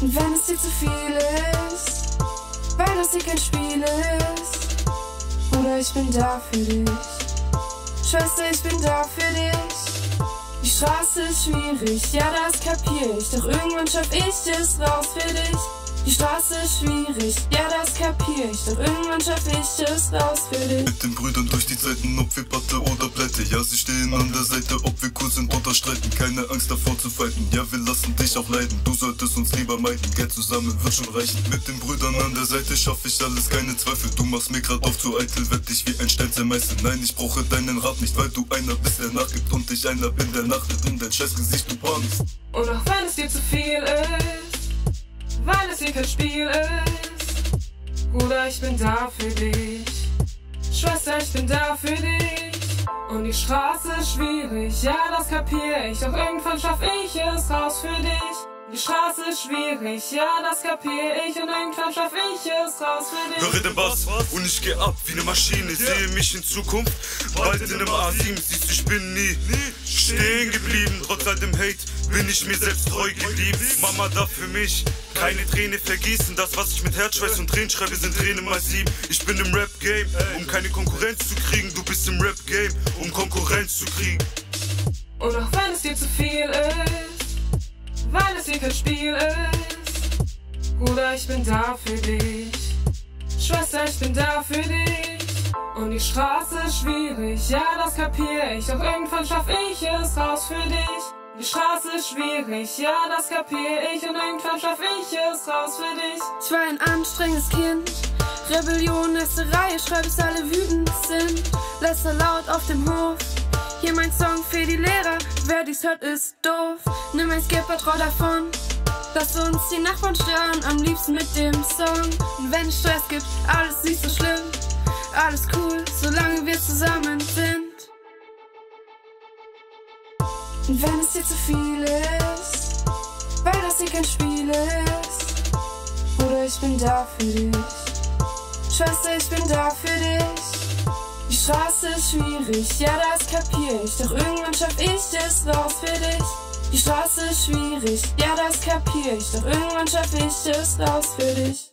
Und wenn es dir zu viel ist, weil das hier kein Spiel ist, Bruder, ich bin da für dich. Schwester, ich bin da für dich. Die Straße ist schwierig, ja, das kapier ich. Doch irgendwann schaff ich es raus für dich. Die Straße ist schwierig, ja, das kapier ich. Doch irgendwann schaff ich es raus für dich. Mit den Brüdern durch die Zeiten, ob wir Patte oder Pleite. Ja, sie stehen an der Seite, ob wir cool sind oder streiten. Keine Angst davor zu fighten, ja, wir lassen dich auch leiden. Du solltest uns lieber meiden, Geld zusammen wird schon reichen. Mit den Brüdern an der Seite schaff ich alles, keine Zweifel. Du machst mir grad auf zu eitel, werd dich wie ein Stein zermeißen. Nein, ich brauche deinen Rat nicht, weil du einer bist, der nachgibt und ich einer bin, der nachtet in dein Scheißgesicht, du bahnst. Und auch wenn es dir zu viel ist weil es hier kein Spiel ist. Bruder, ich bin da für dich. Schwester, ich bin da für dich. Und die Straße ist schwierig, ja, das kapier ich. Doch irgendwann schaff ich es raus für dich. Die Straße ist schwierig, ja, das kapier ich und irgendwann schaff ich es raus für dich. Höre den Bass und ich geh ab wie ne Maschine, sehe mich in Zukunft, bald in einem A7, siehst du, ich bin nie stehen geblieben, trotz all dem Hate bin ich mir selbst treu geblieben. Mama da für mich, keine Träne vergießen. Das, was ich mit Herzschweiß und Tränen schreibe, sind Tränen mal sieben. Ich bin im Rap-Game, um keine Konkurrenz zu kriegen. Du bist im Rap-Game, um Konkurrenz zu kriegen. Und auch wenn es dir zu viel ist, es kein Spiel ist. Bruder, ich bin da für dich. Schwester, ich bin da für dich. Und die Straße ist schwierig, ja, das kapier ich. Doch irgendwann schaff ich es raus für dich. Die Straße ist schwierig, ja, das kapier ich und irgendwann schaff ich es raus für dich. Ich war ein anstrengendes Kind, Rebellion, Reihe, schreib bis alle wütend sind. Lässer laut auf dem Hof, hier mein Song für die Lehrer, wer dies hört ist doof. Nimm ein Skipper, trau davon. Lass uns die Nachbarn stören, am liebsten mit dem Song. Und wenn es Stress gibt, alles nicht so schlimm. Alles cool, solange wir zusammen sind. Und wenn es dir zu viel ist, weil das hier kein Spiel ist, Bruder, ich bin da für dich. Schwester, ich bin da für dich. Die Straße ist schwierig, ja, das kapier ich. Doch irgendwann schaff ich es raus für dich. Die Straße ist schwierig, ja, das kapier ich. Doch irgendwann schaff ich es raus für dich.